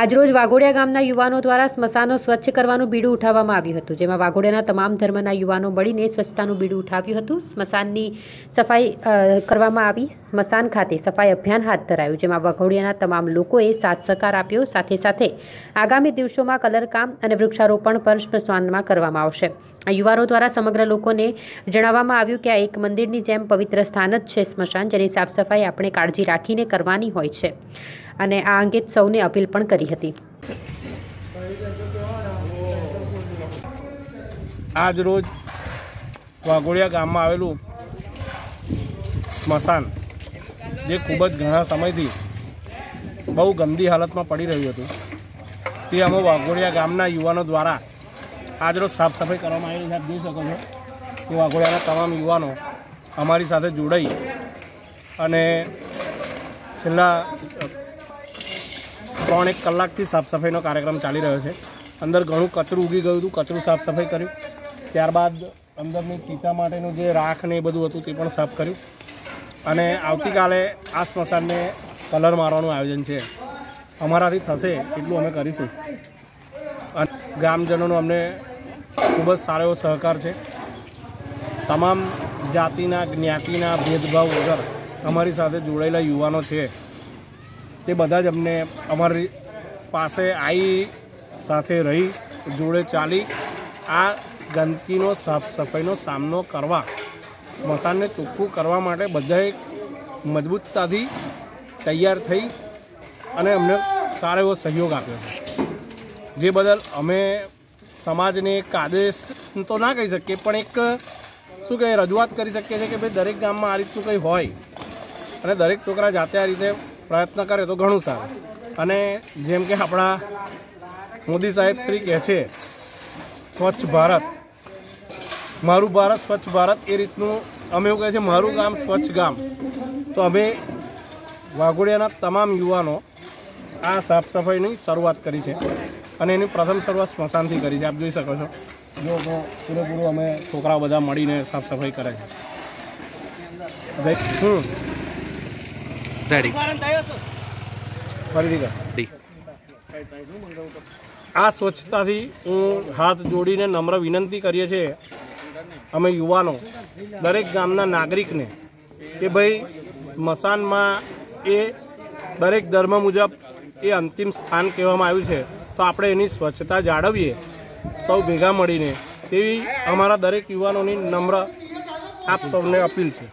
આજરોજ વાઘોડિયા ગામના યુવાનો દ્વારા સ્મશાનો સ્વચ્છ કરવાનું બીડું ઉઠાવવામાં આવ્યું હતું, જેમાં વાઘોડિયાના તમામ ધર્મના યુવાનો મળીને સ્વચ્છતાનું બીડું ઉઠાવ્યું હતું. સ્મશાનની સફાઈ કરવામાં આવી. સ્મશાન ખાતે સફાઈ અભિયાન હાથ ધરાયું, જેમાં વાઘોડિયાના તમામ લોકોએ સાથ સહકાર આપ્યો. સાથે સાથે આગામી દિવસોમાં કલરકામ અને વૃક્ષારોપણ પણ સ્મશાનમાં કરવામાં આવશે. યુવાનો દ્વારા સમગ્ર લોકોને જણાવવામાં આવ્યું કે આ એક મંદિરની જેમ પવિત્ર સ્થાન જ છે સ્મશાન, જેની સાફ સફાઈ આપણે કાળજી રાખીને કરવાની હોય છે. અને આ અંગે સૌને અપીલ પણ કરી હતી. આજ રોજ વાઘોડિયા ગામમાં આવેલું સ્મશાન, જે ખૂબ જ ઘણા સમયથી બહુ ગંદી હાલતમાં પડી રહ્યું હતું, તે અમે વાઘોડિયા ગામના યુવાનો દ્વારા આજરોજ સાફ સફાઈ કરવામાં આવેલી આપ જોઈ શકો છો કે વાઘોડિયાના તમામ યુવાનો અમારી સાથે જોડાઈ અને છેલ્લા ત્રણ એક કલાકથી સાફ સફાઈનો કાર્યક્રમ ચાલી રહ્યો છે. અંદર ઘણું કચરું ઉગી ગયું હતું, કચરું સાફ સફાઈ કર્યું. ત્યારબાદ અંદરની ચીતા માટેનું જે રાખ ને એ બધું હતું તે પણ સાફ કર્યું. અને આવતીકાલે આ સ્મશાનને કલર મારવાનું આયોજન છે. અમારાથી થશે એટલું અમે કરીશું. અને ગામજનોનું અમને ખૂબ જ સારો એવો સહકાર છે. તમામ જાતિના, જ્ઞાતિના ભેદભાવ વગર અમારી સાથે જોડાયેલા યુવાનો છે. તે બધા જ અમને અમારી પાસે આવી સાથે રહી, જોડે ચાલી આ ગંદકીનો સાફ સફાઈનો સામનો કરવા, સ્મશાનને ચોખ્ખું કરવા માટે બધાએ મજબૂતતાથી તૈયાર થઈ અને અમને સારો એવો સહયોગ આપ્યો છે. જે બદલ અમે સમાજને એક આદેશ તો ના કહી શકીએ, પણ એક, શું કહે રજૂઆત કરી શકીએ છીએ કે ભાઈ દરેક ગામમાં આ રીતનું કંઈ હોય. અને દરેક છોકરા જાતે આ રીતે પ્રયત્ન કરે તો ઘણું સારું. અને જેમ કે આપણા મોદી સાહેબ શ્રી કહે છે, સ્વચ્છ ભારત. મારું ભારત સ્વચ્છ ભારત એ રીતનું, અમે એવું કહે છે, મારું ગામ સ્વચ્છ ગામ. તો અમે વાઘોડિયાના તમામ યુવાનો આ સાફ સફાઈની શરૂઆત કરી છે. અને એની પ્રથમ શરૂઆત સ્મશાનથી કરી છે. આપ જોઈ શકો છો. જો પૂરેપૂરું અમે છોકરાઓ બધા મળીને સાફ સફાઈ કરે છે. આ સ્વચ્છતાથી હું હાથ જોડીને નમ્ર વિનંતી કરીએ છીએ અમે યુવાનો દરેક ગામના નાગરિકને કે ભાઈ સ્મશાનમાં એ દરેક ધર્મ મુજબ એ અંતિમ સ્થાન કહેવામાં આવ્યું છે. તો આપણે એની સ્વચ્છતા જાળવીએ, સૌ ભેગા મળીને. તેવી અમારા દરેક યુવાનોની નમ્ર આપ સૌને અપીલ છે.